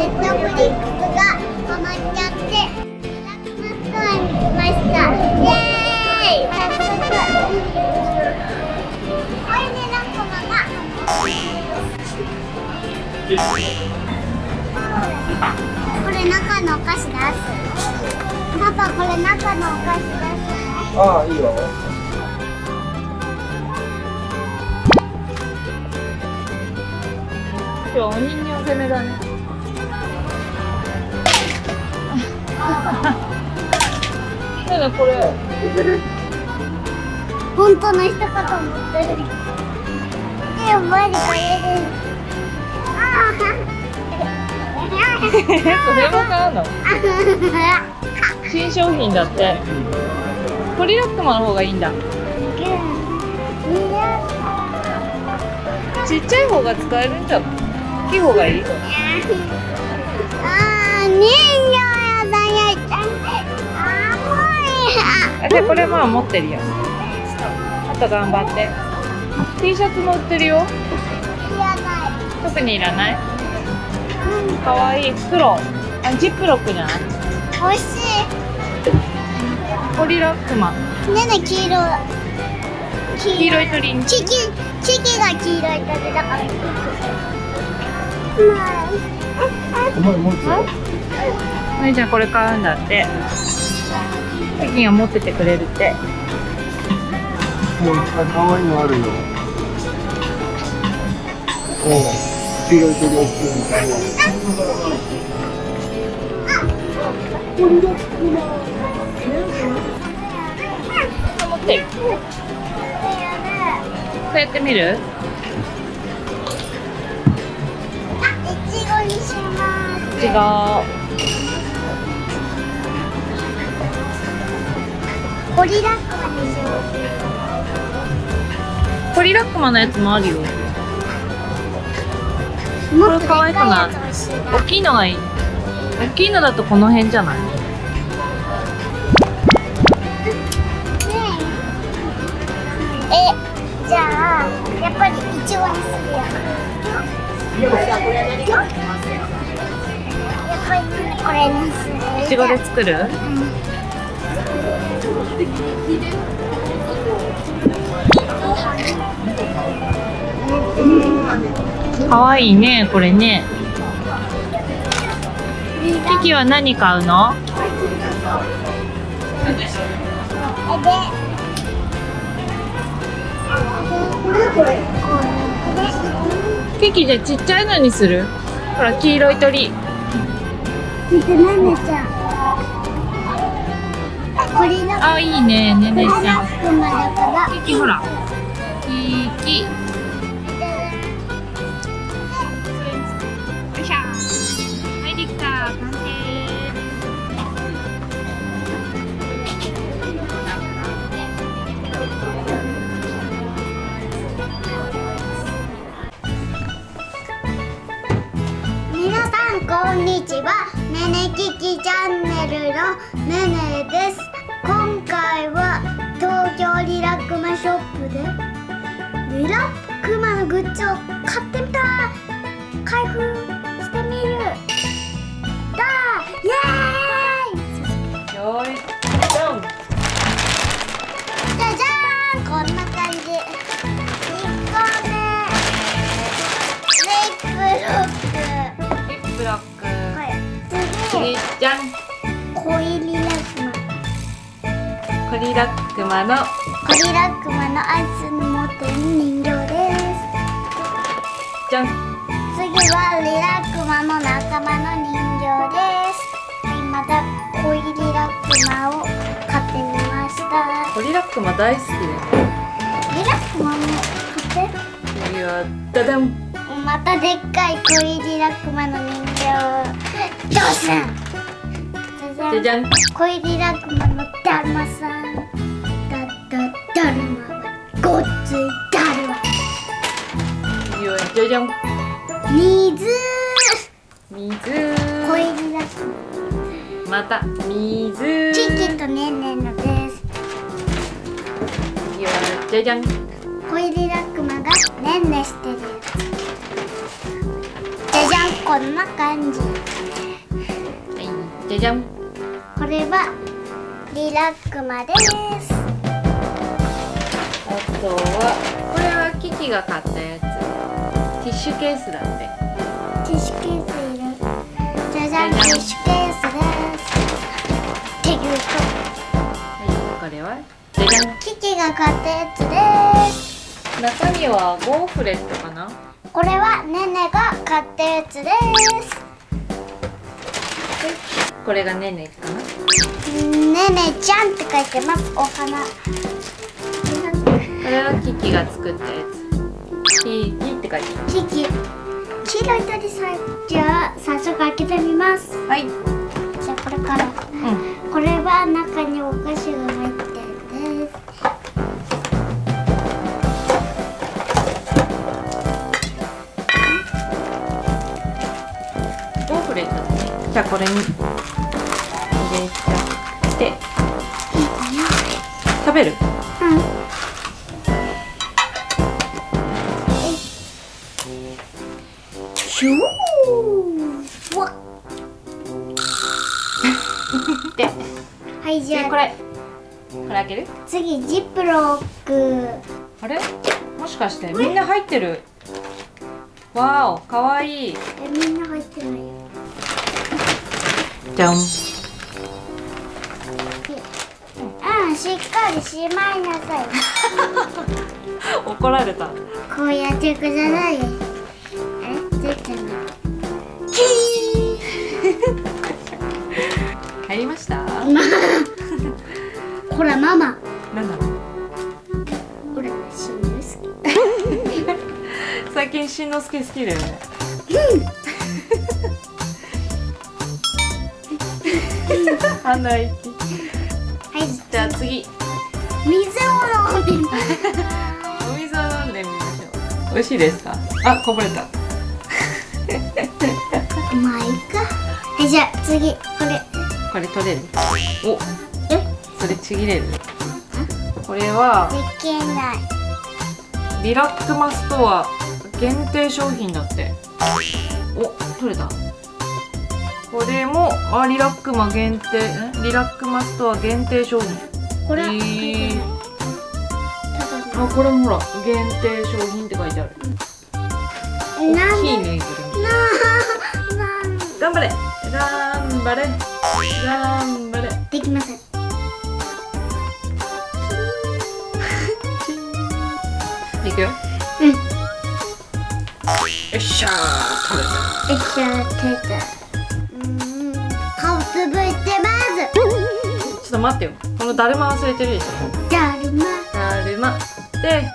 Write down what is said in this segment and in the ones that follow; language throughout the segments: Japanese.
ネットフリックスがハマっちゃってリラクマストアに来ましたイエーイ早速これでラクマがこれ中のお菓子出すパパこれ中のお菓子出すああいいよ今日お人形攻めだね。なんだこれ。本当の人かと思って。るでもマジこれですあそれも買うの？新商品だって。ポリラックマの方がいいんだ。ちっちゃい方が使えるんじゃない？大きい方がいい？あー人ああじゃあこれまあ持ってるよあと頑張って。T シャツも売ってるよ。特にいらない。かわいい。袋あジップロックじゃない？欲しポリラックマいねえねえ黄色。黄色い鳥にチキチキが黄色い鳥だからお前持つよ。お姉ちゃんこれ買うんだってペキンが持っててくれるって。もういっぱい可愛いのあるよ。おう黄色い鳥を持って。るこうやってみる？いちごにします。違うポリラックマにしますポリラックマのやつもあるよ。もこれ可愛くない？大きいのがいい。大きいのだとこの辺じゃない？え、じゃあ、やっぱりいちごにするよ。やっぱりこれにする。いちごで作る？かわいいねこれね。キキは何買うの？キキじゃちっちゃいのにする？ほら黄色い鳥。見て、なねちゃん。これだ。あいいねねねちゃん。キキほら。キキよいしょ。はいできた。完成。皆さんこんにちは。ねねききチャンネルのねねです。今回は東京リラックマショップでリラックマのグッズを買ってみた開封してみる。だイエーイ。よーいドンじゃじゃーん。こんな感じ。1個目レイプロック。リップロック。次。じゃん。コイリラックマコリラックマのコリラックマのアイスに持ってる人形です。じゃん。次はリラックマの仲間の人形です。はいまたコイリラックマを買ってみました。コリラックマ大好きでリラックマも買って次はダダン。またでっかいコイリラックマの人形。どうすんじゃじゃん。じゃじゃんコイリラックマのだるまさんだだだるまはごっついだるま。次はじゃじゃん。水。水。コイリラックマまた水。キキとねんねんのです。じゃじゃん。コイリラックマがねんねしてるじゃじゃんこんな感じ。はいじゃじゃんこれはリラックマです。あとはこれはキキが買ったやつ。ティッシュケースだって。ティッシュケースいる。じゃじゃんティッシュケースです。っていうとはいこれはじゃじゃんキキが買ったやつです。中身はゴーフレットかな？これはねねが買ったやつです。これがねねかな？ねねちゃんって書いてますお花これはキキが作ったやつキキって書いてあキキ黄色い鳥さんじゃあ早速開けてみますはいじゃあこれからうんこれは中にお菓子が入ってるんですゴーフレットだねじゃあこれに入れちゃって。食べる？うん。シューわではいじゃあ。でこれ。これ開ける？次ジップロック。あれ？もしかしてみんな入ってる？わーおかわいい。えみんな入ってないよ。じゃんしっかりしまいなさい。怒られた。こうやってください。あれ出てない入りました？ほらママ。なんだろう。ほらしんのすけ。最近しんのすけ好きだよね反対はいじゃあ次。水を飲みます。お水を飲んでみましょう。美味しいですか？あこぼれた。まあいいか。はいじゃあ次。これ。これ取れる？お。え？それちぎれる？これはできない。リラックマストア限定商品だって。お取れたこれもあリラックマ限定んリラックマストア限定商品。これ、えー。あこれもほら限定商品って書いてある。大きいぬいぐるみ頑張れ。頑張れ。頑張れ。できません。いくよ。うん。よっしゃー。取れた。えっちゃーん顔つぶってます。ちょっと待ってよ。このだるま忘れてるでしょ。だるま。だるま。で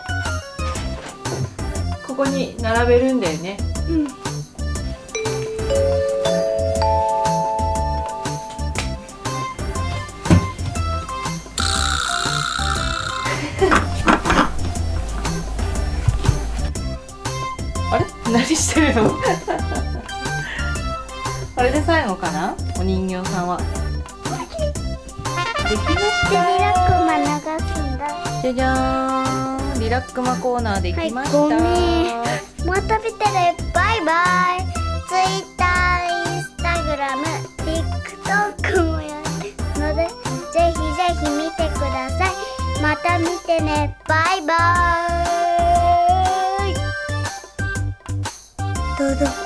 ここに並べるんだよね。うん。あれ？何してるの？これで最後かな？人形さんは。できましでリラックマ流すんだた。じゃじゃーん。リラックマコーナーできました、はいごめん。また見てねバイバイ。Twitter、Instagram、TikTok もやってるのでぜひぜひ見てください。また見てね。バイバイ。どうぞ